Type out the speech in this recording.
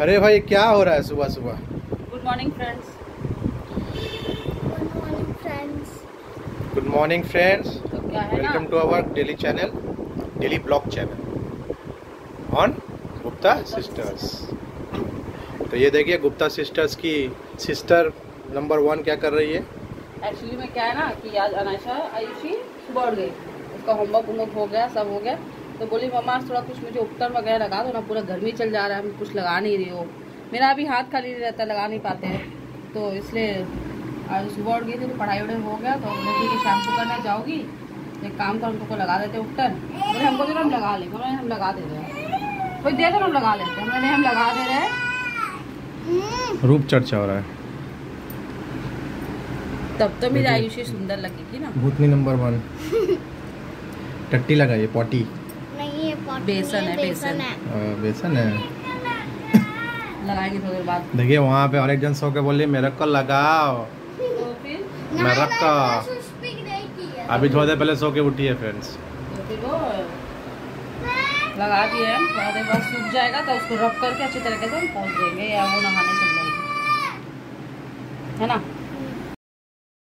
अरे भाई क्या हो रहा है सुबह सुबह? Good morning friends. Good morning friends welcome to our daily channel daily blog channel on Gupta sisters तो ये देखिए गुप्ता सिस्टर्स की सिस्टर नंबर वन क्या कर रही है? एक्चुअली में क्या है ना कि आज अनाशा आयुषी सुबह उठ गई। उसका होमवर्क वोमवर्क हो गया सब हो गया। तो बोली मम्मा आज थोड़ा कुछ मुझे उपटन वगैरह लगा दो ना पूरा गर्मी चल जा रहा है मैं कुछ लगा नहीं रही हो। मेरा अभी हाथ खाली नहीं रहता लगा नहीं पाते हैं। तो इसलिए आज सुबह उठ गई थी तो पढ़ाई वढ़ाई हो गया तो हमने कि शैम्पू करने जाओगी एक काम कर तुमको लगा देते उपटन बोले हमको तो हम लगा लेंगे बोले हम लगा दे रहे हैं। कोई दे दो हम लगा लेते हैं। मैंने हम लगा दे रहे हैं। रूप चर्चा हो रहा है। तब तो मेरी आयुषी सुंदर लगेगी ना। भूतनी नंबर वन। टट्टी लगाइए पॉटी। बेसन है, बेसन। है। बेसन है। लगाएँगे थोड़ी बाद। देखिए वहाँ पे और एक जन सो के बोलिए मेरे को लगाओ। तो फिर मैं रखा speak अभी थोड़ी देर पहले सो के उठी है फ्रेंड्स तो लगा दिए हम थोड़ा देर बाद सूख जाएगा तो उसको रब करके अच्छी तरीके से हम पहुँच देंगे या वो नहाने चल जाएगी। है ना?